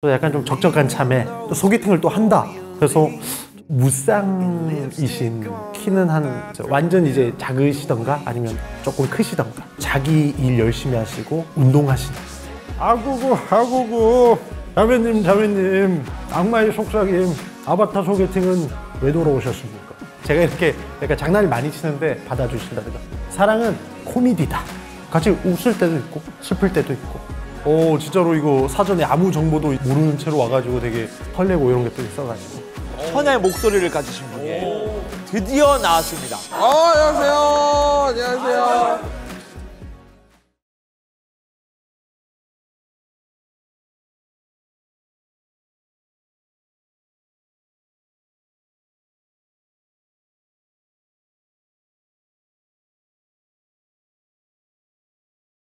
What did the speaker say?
또 약간 좀 적적한 참에 또 소개팅을 또 한다. 그래서 무쌍이신 키는 한 완전 이제 작으시던가 아니면 조금 크시던가. 자기 일 열심히 하시고 운동하시는. 아구구 아구구. 자매님 자매님. 악마의 속삭임. 아바타 소개팅은 왜 돌아오셨습니까? 제가 이렇게 약간 장난을 많이 치는데 받아주신다든가. 사랑은 코미디다. 같이 웃을 때도 있고 슬플 때도 있고 오 진짜로 이거 사전에 아무 정보도 모르는 채로 와가지고 되게 설레고 이런 게 또 있어가지고 천의 목소리를 가지신 분이 드디어 나왔습니다. 어, 안녕하세요. 안녕하세요.